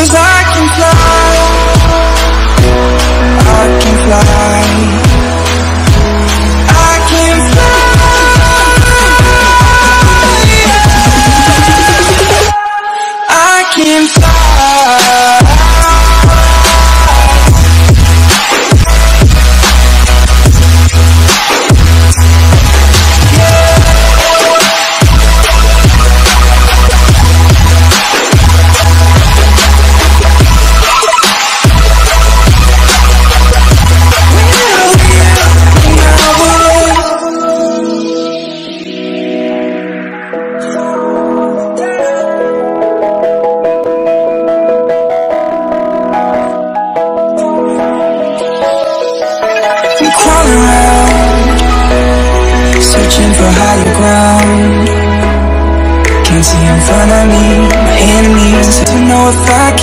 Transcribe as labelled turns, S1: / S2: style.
S1: Cause I can fly, I can fly. Searching for higher ground. Can't see in front of me, my enemies to know if I.